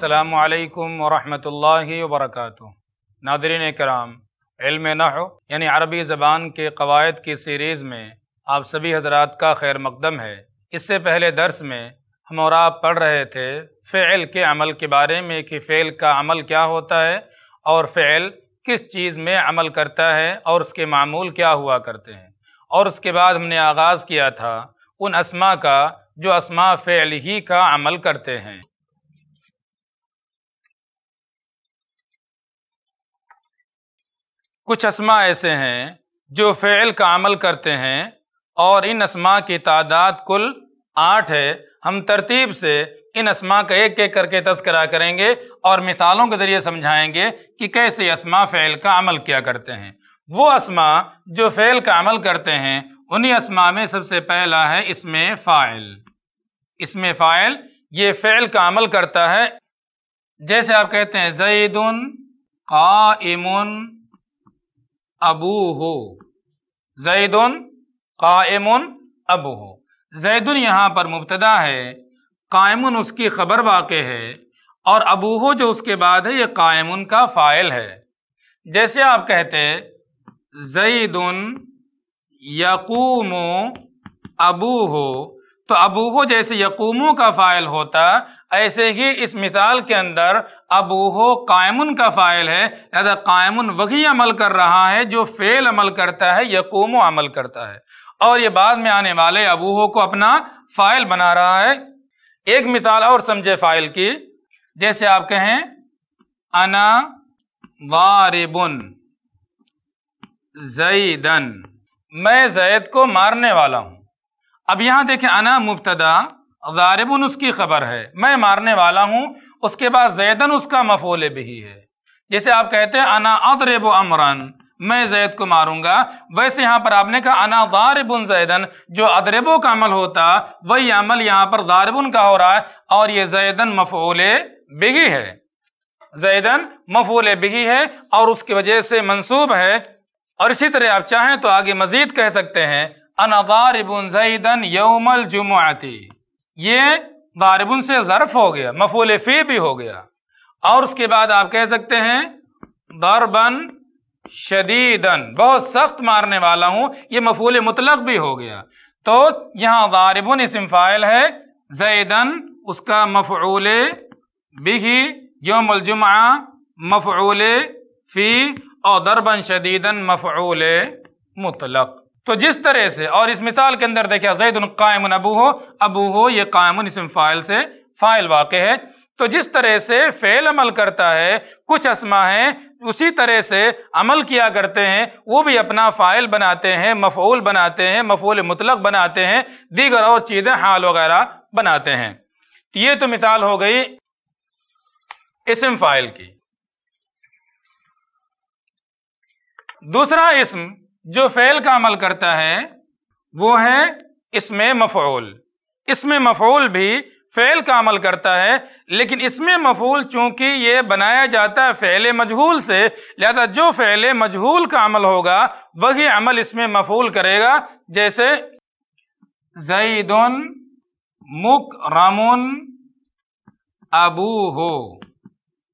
असलकम वरहमल वरक नादरीन कराम इल्म नहु यानी अरबी ज़बान के कवायद की सीरीज़ में आप सभी हजरात का खैर मकदम है इससे पहले दर्स में हम और आप पढ़ रहे थे फ़ेल के अमल के बारे में कि फ़ेल का अमल क्या होता है और फ़ेल किस चीज़ में अमल करता है और उसके मामूल क्या हुआ करते हैं और उसके बाद हमने आगाज़ किया था उन असमा का जो असमा फ़ेल ही का अमल करते हैं कुछ असमा ऐसे हैं जो फ़ेल का अमल करते हैं और इन असमा की तादाद कुल आठ है। हम तरतीब से इन असमा का एक एक करके तस्करा करेंगे और मिसालों के ज़रिए समझाएँगे कि कैसे असमा फ़ेल का अमल किया करते हैं। वो असमा जो फ़ेल का अमल करते हैं, उन्हीं असमा में सबसे पहला है इसमें फ़ाइल। इसमें फ़ाइल, ये फ़ेल का अमल करता है। जैसे आप कहते हैं जईदुन काइमुन अबू हो जैदुन कायमुन अबू हो जैदुन यहाँ पर मुबतदा है, कायमुन उसकी खबर वाक़ है, और अबू हो जो उसके बाद है, ये कायमुन का फ़ाइल है। जैसे आप कहते जईदुन यकूमो अबू हो तो अबू हो जैसे यकूमो का फ़ाइल होता ऐसे ही इस मिसाल के अंदर अबूहो कायमुन का फ़ाइल है लिहाजा कायमुन वही अमल कर रहा है जो फेल अमल करता है, यकूमो अमल करता है। और ये बाद में आने वाले अबूहो को अपना फ़ाइल बना रहा है। एक मिसाल और समझे फ़ाइल की, जैसे आप कहें, अना वारिबुन जईदन मैं जैद को मारने वाला हूँ। अब यहाँ देखें, अना मुबतदा गारिबुन उसकी खबर है। मैं मारने वाला हूँ, उसके बाद जैदन उसका मफोल भी है जैसे आप कहते हैं, अना अदरब अमरन मैं जैद को मारूँगा। वैसे यहाँ पर आपने कहा, अना गारिबुन जैदन जो अदरेबो का अमल होता, वही अमल यहाँ पर गारिबुन का हो रहा है, और ये जैदन मफोल बिगी है जैदन मफोल बिगी है, और उसकी वजह से मंसूब है। और इसी तरह आप चाहें तो आगे मजीद कह सकते हैं, अना गारिबुन जैदन यौमल जुमुआती ये दारिबुन से ज़र्फ हो गया, मफूल फ़ी भी हो गया। और उसके बाद आप कह सकते हैं, दरबन शदीदन, बहुत सख्त मारने वाला हूँ, ये मफूल मुतलक भी हो गया। तो यहाँ दारिबुन इसम फ़ाइल है, जैदन उसका मफूल बिही योमजुमा मफूल फ़ी, और दरबन शदीदन मफूल मुतलक। तो जिस तरह से, और इस मिसाल के अंदर देखिए जैद कायम अबू हो अबू हो, ये कायम इसम फ़ाइल से, फ़ाइल वाक़ है। तो जिस तरह से फ़ेल अमल करता है, कुछ असमा है, उसी तरह से अमल किया करते हैं, वो भी अपना फ़ाइल बनाते हैं, मफूल बनाते हैं, मफूल मुतलक बनाते हैं, दीगर और चीज़ें हाल वगैरह बनाते हैं। तो ये तो मिसाल हो गई इसम फ़ाइल की। दूसरा इसम जो फ़ेल का अमल करता है, वो है इसमें मफूल। इसमें मफूल भी फ़ेल का अमल करता है, लेकिन इसमें मफूल चूँकि ये बनाया जाता है फ़ेल मजहूल से, लिहाजा जो फ़ेल मजहूल का अमल होगा, वही अमल इसमें मफूल करेगा। जैसे जईदुन मुक रमुन अबू हो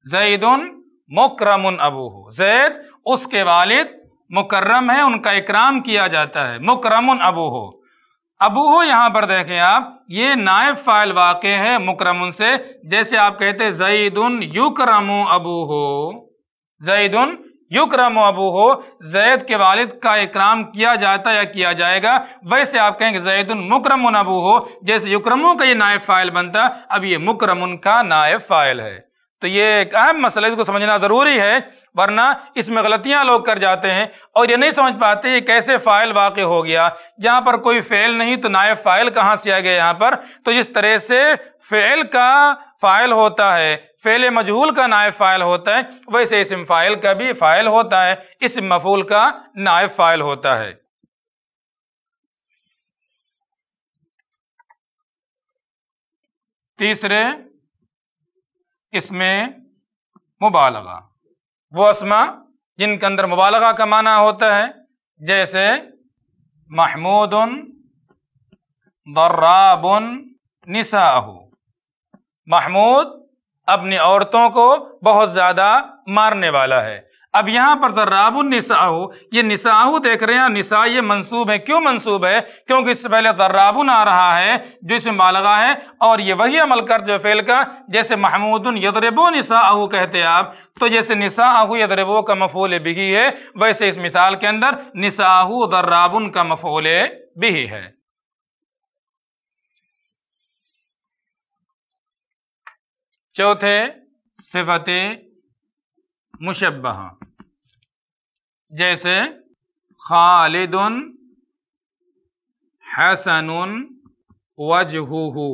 जईदुन मुकरमुन अबू हो जैद, उसके वालिद मुकर्रम है, उनका इकराम किया जाता है। मुकरमुन अबू हो अबू हो यहाँ पर देखें आप, ये नायब फ़ाइल वाक़ है मुकरमुन से, जैसे आप कहते जईदुन युकरमु अबू हो जईदुन युकरम अबू हो जैद के वालिद का इकराम किया जाता या किया जाएगा। वैसे आप कहेंगे, जैदुन मुकरमुन अबू हो जैसे युकरमों का ये नायब फ़ाइल बनता, अब ये मुकरमुन का नायब फ़ाइल है। तो ये एक अहम मसला इसको समझना ज़रूरी है, वरना इसमें गलतियाँ लोग कर जाते हैं और ये नहीं समझ पाते ये कैसे फ़ाइल वाक़ हो गया। जहाँ पर कोई फ़ेल नहीं तो नायब फ़ाइल कहाँ से आ गया यहाँ पर? तो जिस तरह से फ़ेल का फ़ाइल होता है, फ़ेल मजहूल का नायब फ़ाइल होता है, वैसे इसम फ़ाइल का भी फ़ाइल होता है, इस मफूल का नायब फ़ाइल होता है। तीसरे इसमें मुबालगा। वो असमा जिनके अंदर मुबालगा का माना होता है, जैसे महमूद दर्राबुन, निसाहु। महमूद अपनी औरतों को बहुत ज़्यादा मारने वाला है। अब यहाँ पर दर्राबुन निसाहू, ये निसाहू देख रहे हैं निसा ये मंसूब है। क्यों मंसूब है? क्योंकि इससे पहले दर्राबुन आ रहा है, जो इसमें मालगा है, और ये वही अमल कर जो फेल का, जैसे महमूदुन यदरबो निसाहू कहते आप तो जैसे निसाहू यदरबो का मफूल बिही है, वैसे इस मिसाल के अंदर निसाहू दर्राबुन का मफूल बिही है। चौथे सिफत मुशबा जैसे खालिदन हसन वजहू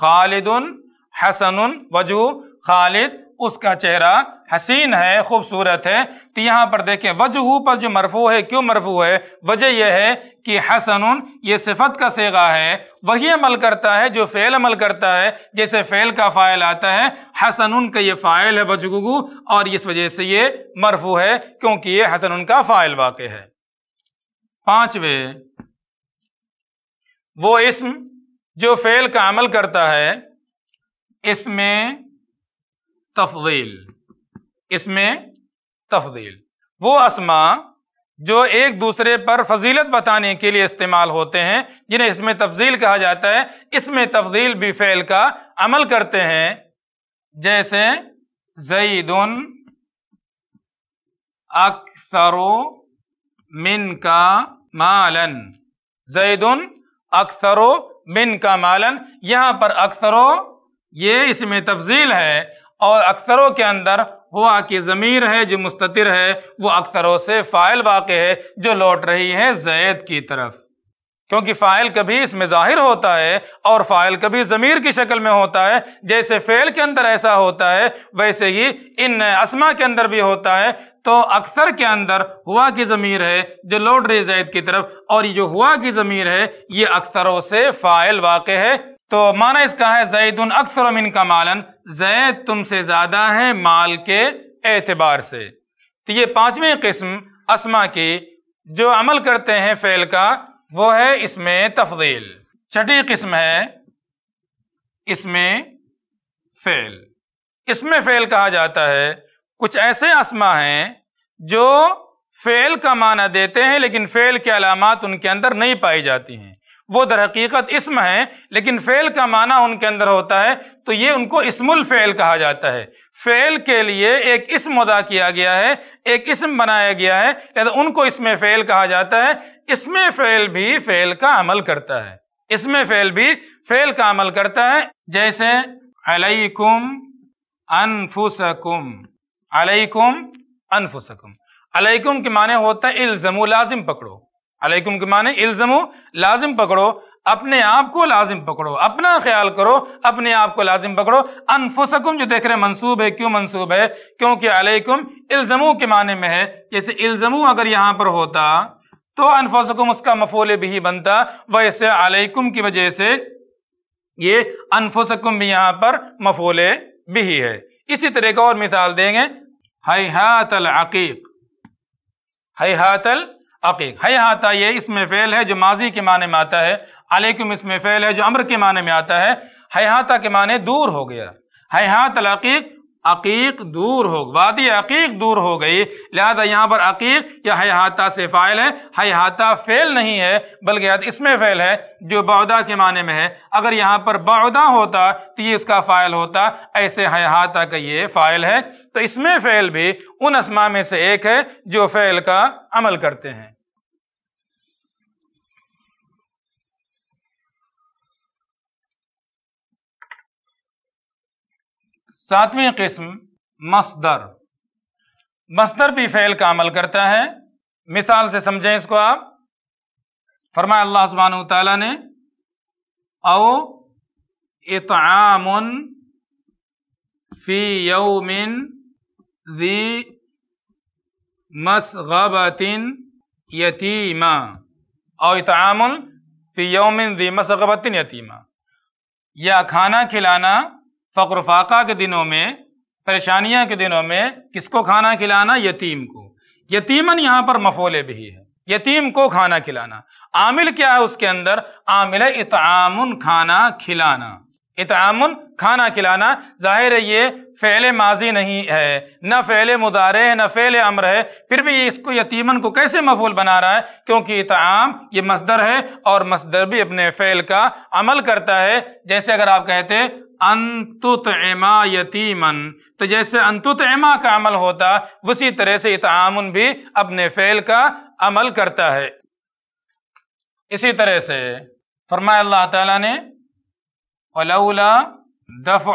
खालिदन हसन वजहू खालिद उसका चेहरा हसीन है, खूबसूरत है तो यहाँ पर देखें, वजहू पर जो मरफू है, क्यों मरफू है? वजह यह है कि हसन ये सिफत का सेगा है, वही अमल करता है जो फेल अमल करता है, जैसे फेल का फ़ाइल आता है हसन का ये फ़ाइल है वजगुगु और इस वजह से ये मरफू है, क्योंकि ये हसन का फ़ाइल वाक़ है। पांचवे, वो इसम जो फेल का अमल करता है, इसमें तफजील इसमें तफजील वो असमा जो एक दूसरे पर फजीलत बताने के लिए इस्तेमाल होते हैं, जिन्हें इसमें तफजील कहा जाता है, इसमें तफजील भी फेल का अमल करते हैं। जैसे जईदुन अक्सरो मिन का मालन। जईदुन अक्सरो मिन का मालन। यहाँ पर अक्सरो, ये इसमें तफजील है और अक्सरों के अंदर हुआ कि ज़मीर है, जो मुस्तिर है, वो अक्सरों से फ़ाइल वाक़ है, जो लौट रही है जैद की तरफ़। क्योंकि फ़ाइल कभी इसमें ज़ाहिर होता है और फ़ाइल कभी ज़मीर की शक्ल में होता है। जैसे फ़ेल के अंदर ऐसा होता है, वैसे ही इन असमा के अंदर भी होता है। तो अक्सर के अंदर हुआ की ज़मीर है, जो लौट रही जैद की तरफ़, और ये जो हुआ की ज़मीर है, ये अक्सरों से फ़ाइल वाक़ है। तो माना इसका है, जैदुन अक्सर का मालन। जैद तुमसे ज़्यादा है माल के एतबार से। तो ये पांचवी किस्म असमा की जो अमल करते हैं फेल का, वो है इसमें तफदील। छठी किस्म है इसमें फेल। इसमें फेल कहा जाता है, कुछ ऐसे असमा हैं जो फेल का माना देते हैं, लेकिन फेल के अलामत उनके अंदर नहीं पाई जाती हैं। वो दर हकीकत इसम है, लेकिन फेल का माना उनके अंदर होता है तो ये उनको इसमुल फेल कहा जाता है। फेल के लिए एक इसम अदा किया गया है, एक इसम बनाया गया है, लिहाजा उनको इसमें फेल कहा जाता है। इसमें फेल भी फेल का अमल करता है। इसमें फेल भी फेल का अमल करता है। जैसे, अलैकुम अनफुसकुम। अलैकुम अनफुसकुम। अलैकुम के माने होता है, इल्जमु लाजिम पकड़ो। अलैकुम के माने इल्जमो, लाजिम पकड़ो। अपने आप को लाजिम पकड़ो। अपना ख्याल करो, अपने आप को लाजिम पकड़ो। अनफुसकुम जो देख रहे हैं, मंसूब है। क्यों मंसूब है? क्योंकि अलैकुम इल्जमू के माने में है। जैसे इल्जमू अगर यहाँ पर होता तो अनफुसकुम उसका मफोले भी बनता। वैसे अलैकुम की वजह से ये अनफुसकुम भी यहाँ पर मफोले भी ही इसी तरह का और मिसाल देंगे। हयातल अकीक। हयातल अकीक है आता ये इसमें फेल है जो माजी के माने में आता है, अलैकुम इसमें फेल है जो अम्र के माने में आता है हयाता के माने दूर हो गया हयात अकीक अकीक दूर हो, वादी अकीक दूर हो गई। लिहाजा यहाँ पर अकीक या हयाता से फ़ाइल है। हयाता फेल नहीं है, बल्कि इसमें फेल है, जो बौदा के माने में है। अगर यहाँ पर बौदा होता तो ये इसका फ़ाइल होता। ऐसे हयाता का ये फ़ाइल है। तो इसमें फेल भी उन असमा में से एक है, जो फेल का अमल करते हैं। सातवीं किस्म, मसदर। मसदर भी फेल का अमल करता है। मिसाल से समझें इसको आप। फरमाया अल्लाह सुबहान तला ने, औ इतआमुन फ़ी यौमिन दी मसगबतिन यतीमा। और इतआमुन फ़ी यौमिन दी मसगबतिन यतीमा। या खाना खिलाना फ़क्र फाका के दिनों में, परेशानियाँ के दिनों में किसको खाना खिलाना? यतीम को। यतीमन यहाँ पर मफोले भी है। यतीम को खाना खिलाना। आमिल क्या है उसके अंदर? आमिल इतामुन खाना खिलाना। इतामुन खाना खिलाना। ज़ाहिर है ये फ़ैल माजी नहीं है। न फ़ैल मुदारे है, न फ़ैल अमर है। फिर भी इसको यतीमन को कैसे मफूल बना रहा है? क्योंकि इताम ये मसदर है और मसदर भी अपने फ़ैल का अमल करता है। जैसे अगर आप कहते अंतुत एमा यतीमन। तो जैसे अंतुत एमा का अमल होता, उसी तरह से इतामुन भी अपने फ़ैल का अमल करता है। इसी तरह से फरमाया अल्लाह ताला ने, वलौला दफ़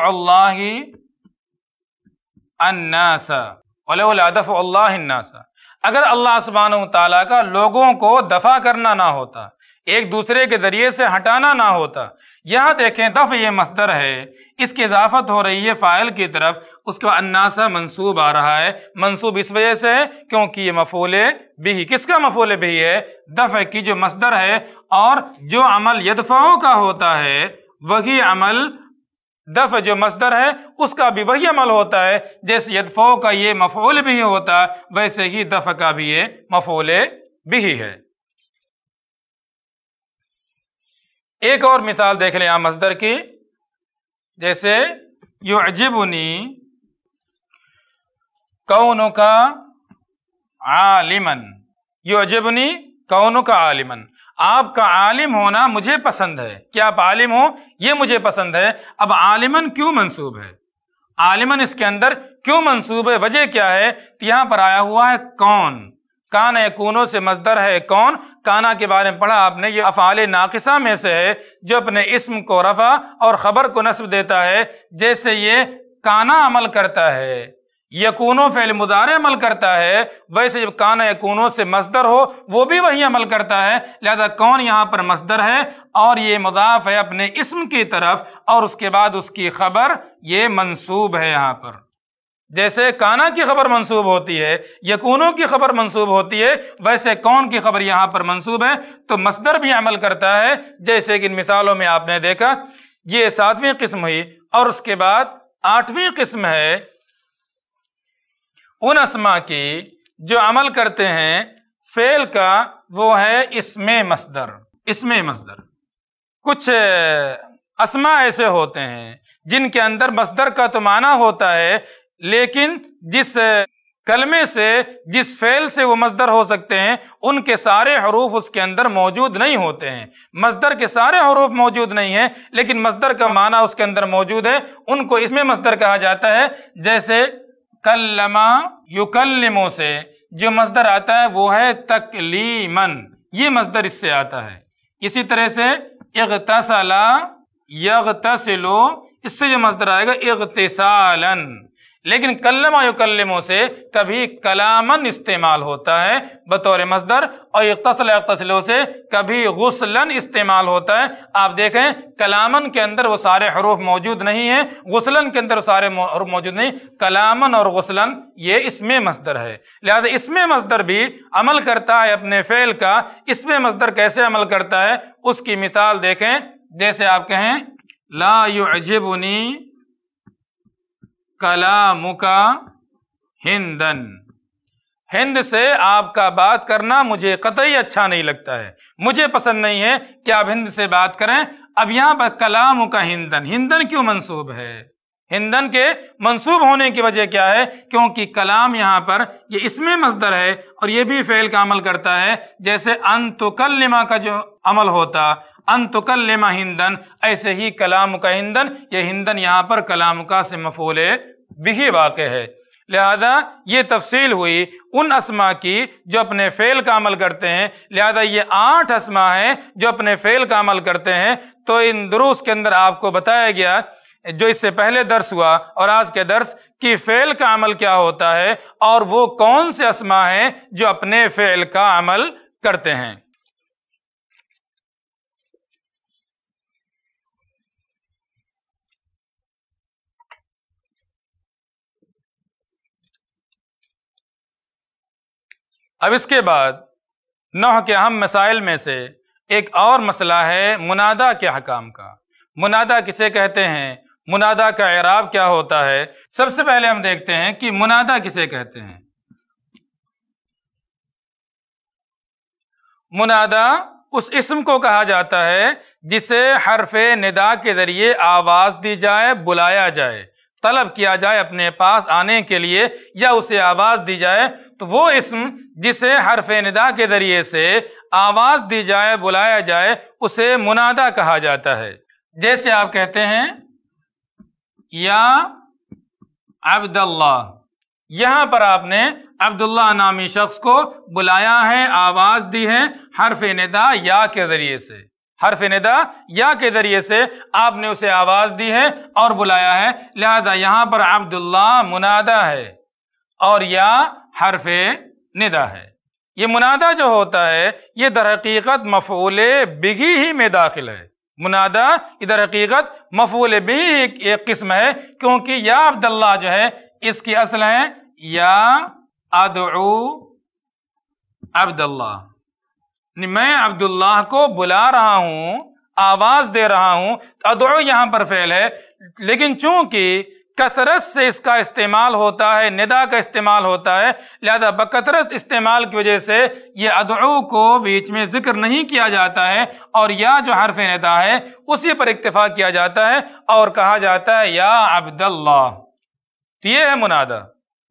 अन्नासा। वलौला दफ़ अन्नासा। अगर अल्लाह सुबहान ताला का लोगों को दफ़ा करना ना होता, एक दूसरे के ज़रिए से हटाना ना होता यहाँ देखें, दफ ये मसदर है, इसकी इजाफत हो रही है फ़ाइल की तरफ़, उसके बाद अन्नासा मंसूब आ रहा है। मंसूब इस वजह से है, क्योंकि ये मफूल भी किसका मफूल भी है? दफ की जो मसदर है, और जो अमल यदफाओं का होता है, वही अमल दफ जो मसदर है, उसका भी वही अमल होता है। जैसे यदफो का ये मफूल भी होता, वैसे ही दफ का भी ये मफूल भी है। एक और मिसाल देख लें मसदर की। जैसे यु अजिबनी कौन का आलिमन। यु अजिबनी कौन का आलिमन। आपका आलिम होना मुझे पसंद है। कि आप आलिम हो? ये मुझे पसंद है। अब आलिमन क्यों मंसूब है? आलिमन इसके अंदर क्यों मंसूब है? वजह क्या है? यहाँ पर आया हुआ है कौन? कान यकूनो से मजदर है कौन? काना के बारे में पढ़ा आपने, ये अफ़ाल नाकिसा में से है, जो अपने इसम को रफा और ख़बर को नस्ब देता है, जैसे ये काना अमल करता है, यकूनो फ़ैल मुदार अमल करता है, वैसे जब कान यकूनो से मजदर हो, वो भी वही अमल करता है। लिहाजा कौन यहाँ पर मजदर है? और ये मुदाफ है अपने इसम की तरफ़, और उसके बाद उसकी खबर ये मंसूब है यहाँ पर। जैसे काना की खबर मंसूब होती है, यकूनों की खबर मंसूब होती है, वैसे कौन की खबर यहाँ पर मंसूब है? तो मसदर भी अमल करता है, जैसे कि इन मिसालों में आपने देखा, ये सातवीं किस्म हुई, और उसके बाद आठवीं किस्म है, उन असमा की, जो अमल करते हैं, फेल का, वो है इसमें मसदर इसमें मसदर। कुछ असमा ऐसे होते हैं, जिनके अंदर मसदर का तो माना होता है लेकिन जिस कलमे से, जिस फेल से वो मजदर हो सकते हैं, उनके सारे हरूफ उसके अंदर मौजूद नहीं होते हैं। मजदर के सारे हरूफ मौजूद नहीं है, लेकिन मजदर का माना उसके अंदर मौजूद है। उनको इसमें मजदर कहा जाता है, जैसे, कल्लमा युकल्लिमो से, जो मजदर आता है, वो है तकलीमन। ये मजदर इससे आता है। इसी तरह से, इगतसला, यगतसिलो, इससे जो मजदर आएगा, इगतसालन। लेकिन कल्लमा युकल्लमों से कभी कलामन इस्तेमाल होता है, बतौर मजदर और इकतसल से कभी गुसलन इस्तेमाल होता है। आप देखें, कलामन के अंदर वो सारे हरूफ मौजूद नहीं है, गुसलन के अंदर सारे हरूफ मौजूद नहीं, कलामन और गुसलन, ये इसमें मजदर है। लिहाजा इसमें मजदर भी अमल करता है अपने फेल का। इसमें मजदर कैसे अमल करता है, उसकी मिसाल देखें, जैसे आप कहें, ला युजिबुनी कलामुका हिंदन। हिंद से आपका बात करना मुझे कतई अच्छा नहीं लगता है। मुझे पसंद नहीं है कि आप हिंद से बात करें। अब यहाँ पर कलाम का हिंदन। हिंदन क्यों मंसूब है? हिंदन के मंसूब होने की वजह क्या है? क्योंकि कलाम यहाँ पर, ये इसमें मजदर है और ये भी फेल का अमल करता है। जैसे अंतुकल्लिमा का जो अमल होता अंतुकल्लिमा हिंदन, ऐसे ही कलाम का हिंदन, ये हिंदन यहाँ पर कलाम का से मफूल भी वाक़ है। लिहाजा ये तफसील हुई उन असमा की जो अपने फेल का अमल करते हैं, लिहाजा ये आठ असमा हैं जो अपने फेल का अमल करते हैं तो इन दुरुस के अंदर आपको बताया गया, जो इससे पहले दर्स हुआ और आज के दर्स, कि फेल का अमल क्या होता है और वो कौन से असमा हैं जो अपने फेल का अमल करते हैं। अब इसके बाद नौह के अहम मसाइल में से एक और मसला है मुनादा के हकाम का। मुनादा किसे कहते हैं? मुनादा का एराब क्या होता है? सबसे पहले हम देखते हैं कि मुनादा किसे कहते हैं। मुनादा उस इसम को कहा जाता है जिसे हरफ निदा के ज़रिए आवाज़ दी जाए, बुलाया जाए। तलब किया जाए अपने पास आने के लिए या उसे आवाज़ दी जाए तो वो इसम जिसे हरफ निदा के ज़रिए से आवाज़ दी जाए, बुलाया जाए, उसे मुनादा कहा जाता है। जैसे आप कहते हैं, या अब्दुल्ला यहाँ पर आपने अब्दुल्ला नामी शख्स को बुलाया है, आवाज़ दी है हरफ निदा या के ज़रिए से। हरफ निदा, या के ज़रिए से आपने उसे आवाज़ दी है और बुलाया है। लिहाजा यहाँ पर अब्दुल्ला मुनादा है और या हरफ निदा है। ये मुनादा जो होता है, ये दर हकीकत मफूल बिगी ही में दाखिल है। मुनादा इधर हकीकत मफूल भी एक किस्म है, क्योंकि या अब्दुल्ला जो है, इसकी असल है या अदू अब्दुल्ला मैं अब्दुल्लाह को बुला रहा हूँ, आवाज़ दे रहा हूँ, अदो यहाँ पर फेल है, लेकिन चूँकि कसरत से इसका इस्तेमाल होता है, निदा का इस्तेमाल होता है, लिहाजा बकसरत इस्तेमाल की वजह से ये अदू को बीच में ज़िक्र नहीं किया जाता है, और या जो हरफ निदा है, उसी पर इक्तफा किया जाता है, और कहा जाता है, या अब्दुल्ला तो ये है मुनादा।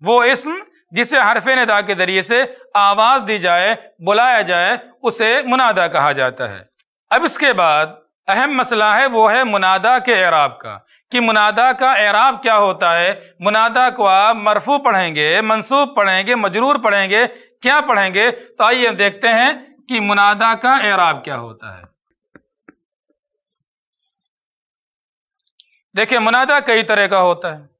वो इसम जिसे हरफ निदा के ज़रिए से आवाज़ दी जाए, बुलाया जाए, उसे मुनादा कहा जाता है। अब इसके बाद अहम मसला है, वो है मुनादा के एराब का, कि मुनादा का एराब क्या होता है? मुनादा को आप मरफू पढ़ेंगे, मंसूब पढ़ेंगे, मजरूर पढ़ेंगे, क्या पढ़ेंगे? तो आइए देखते हैं कि मुनादा का एराब क्या होता है। देखिए, मुनादा कई तरह का होता है।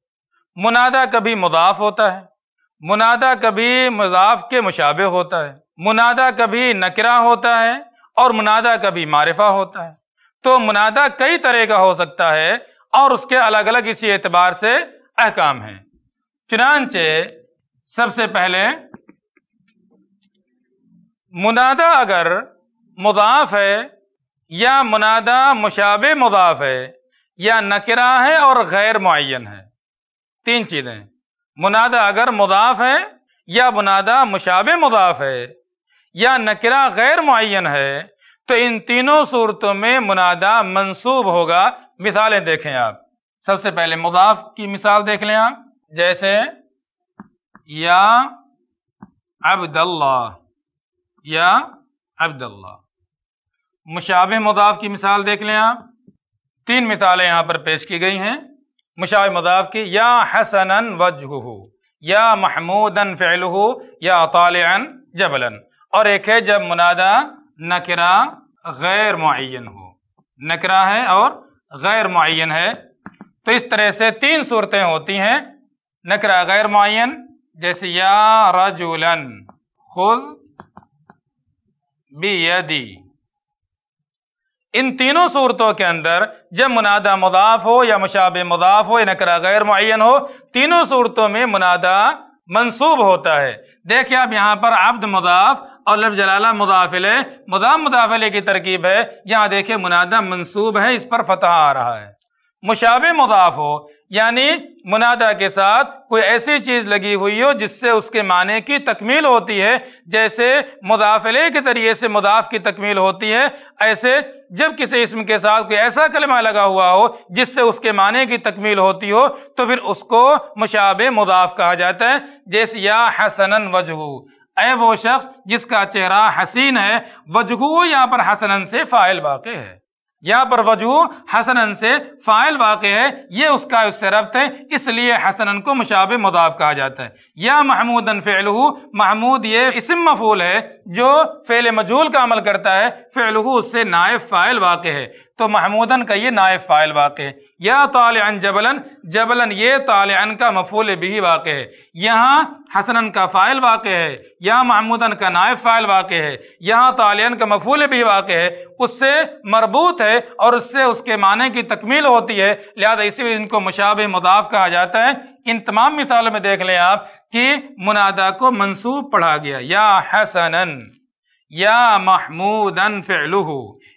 मुनादा कभी मुदाफ होता है। मुनादा कभी मुजाफ के मुशाबे होता है, मुनादा कभी नकरा होता है और मुनादा कभी मारिफा होता है। तो मुनादा कई तरह का हो सकता है और उसके अलग अलग इसी एतबार से अहकाम हैं। चुनानचे सबसे पहले मुनादा अगर मुदाफ है या मुनादा मुशाबे मुदाफ है या नकरा है और गैर मुन है, तीन चीज़ें। मुनादा अगर मुदाफ है, या मुनादा मुशाब मुदाफ है, या नकरा गैर मुन है तो इन तीनों सूरतों में मुनादा मंसूब होगा। मिसालें देखें आप। सबसे पहले मुदाफ की मिसाल देख लें आप। जैसे, या अब्दुल्ला या अब्दुल्ला। मुशाब मुदाफ की मिसाल देख लें आप। तीन मिसालें यहाँ पर पेश की गई हैं। मुशाब मदाफ की, या हसन वजह या महमूदन फ़ैलहू, या तालन जबलन। और एक है जब मुनादा नकरा गैर मुन हो। नकरा है और गैर मुन है। तो इस तरह से तीन सूरतें होती हैं। नकरा गैर मुन जैसे या रजुलन, खुद यदी इन तीनों सूरतों के अंदर, जब मुनादा मुदाफ हो या मुशाब मुदाफ हो, या नकरा गैर मुन हो, तीनों सूरतों में मुनादा मनसूब होता है। देखिए आप यहाँ पर अब्द मुदाफ और लफ जलाला मुदाफिले मुदाम मुदाफिले की तरकीब है। यहाँ देखिए मुनादा मनसूब है, इस पर फतह आ रहा है। मुशाब मुदाफ हो यानी मुनादा के साथ कोई ऐसी चीज़ लगी हुई हो जिससे उसके माने की तकमील होती है, जैसे मुदाफले के तरीके से मुदाफ की तकमील होती है, ऐसे जब किसी इसम के साथ कोई ऐसा कलमा लगा हुआ हो जिससे उसके माने की तकमील होती हो तो फिर उसको मुशाब मुदाफ कहा जाता है, जैसे या हसनन वजहू। ए वो शख्स जिसका चेहरा हसीन है, वजहू यहाँ पर हसनन से फ़ाइल वाक़ है। यहाँ पर वज़ू हसनन से फ़ाइल वाक़ है, ये उसका उससे रब्त है, इसलिए हसनन को मुशाब मुदाफ कहा जाता है। या महमूदन फ़ेलहू, महमूद ये इसम मफूल है, जो फ़ेल मजूल का अमल करता है, फ़ेलहू उससे नायब फ़ाइल वाक़ है। तो महमूदन का ये नायब फ़ाइल वाक़ है। या तालन जबलन जबलन ये तालन का मफूल भी वाक़ है। यहाँ हसनन का फ़ाइल वाक़ है, यहाँ महमूदन का नायब फ़ाइल वाक़ है, यहाँ तालन का मफूल भी वाक़ है। उससे मरबूत है और उससे उसके माने की तकमील होती है। लिहाजा इसी इनको मुशाब मुदाफ कहा जाता है। इन तमाम मिसालों में देख लें आप कि मुनादा को मंसूब पढ़ा गया। या हसनन, या महमूदन फ़ेलू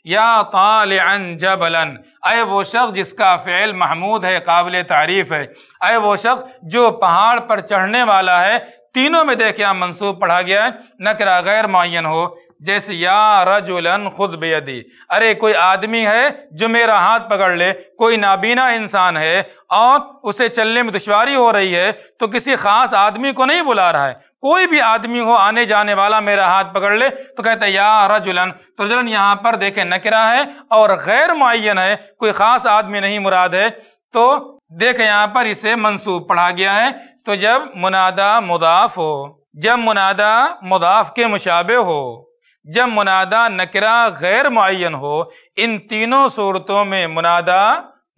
या तालन जबलन। अय वो शख्स जिसका फ़ैल महमूद है, काबिल तारीफ़ है। अय वो शख्स जो पहाड़ पर चढ़ने वाला है, तीनों में देखे यहाँ मंसूब पढ़ा गया है नकरा गैर मुन हो, जैसे या रजुलन खुद बेदी अरे कोई आदमी है जो मेरा हाथ पकड़ ले, कोई नाबीना इंसान है, और उसे चलने में दुश्वारी हो रही है तो किसी खास आदमी को नहीं बुला रहा है। कोई भी आदमी हो आने जाने वाला मेरा हाथ पकड़ ले तो कहते हैं, या रजुलन तो रजुलन यहाँ पर देखे नकरा है और गैर मुन है, कोई खास आदमी नहीं, मुराद है। तो देखे यहाँ पर इसे मंसूब पढ़ा गया है। तो जब मुनादा मुदाफ हो, जब मुनादा मुदाफ के मुशाबे हो, जब मुनादा नकरा गैर मुन हो, इन तीनों सूरतों में मुनादा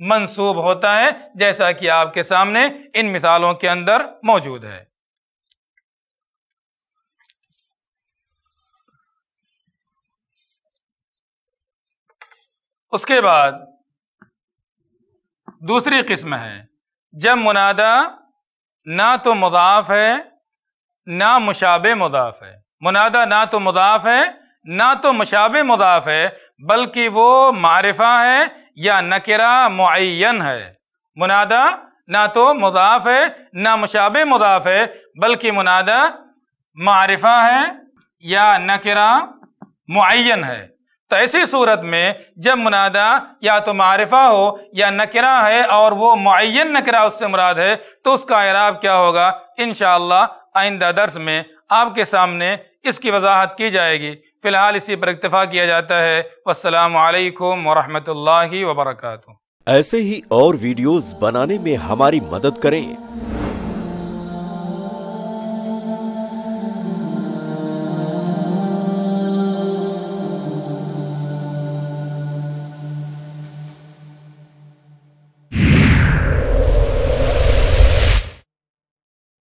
मंसूब होता है, जैसा कि आपके सामने इन मिसालों के अंदर मौजूद है। उसके बाद दूसरी किस्म है। जब मुनादा ना तो मुदाफ है, ना मुशाब मुदाफ है। मुनादा ना तो मुदाफ है, ना तो मुशाब मुदाफ है, बल्कि वो मारिफा है या नकरा मुन है। मुनादा ना तो मुदाफ है, ना मुशाब मुदाफ है, बल्कि मुनादा मारिफा है या नकरा मुन है। तो ऐसी सूरत में जब मुनादा या तो मारिफा हो या नकरा है और वो मुन नकरा उससे मुराद है तो उसका एराब क्या होगा? इन आइंदा दर्स में आपके सामने इसकी वजाहत की जाएगी। फ़िलहाल इसी पर इतफा किया जाता है। वालकम वरहमल वर्क ऐसे ही और वीडियोस बनाने में हमारी मदद करें।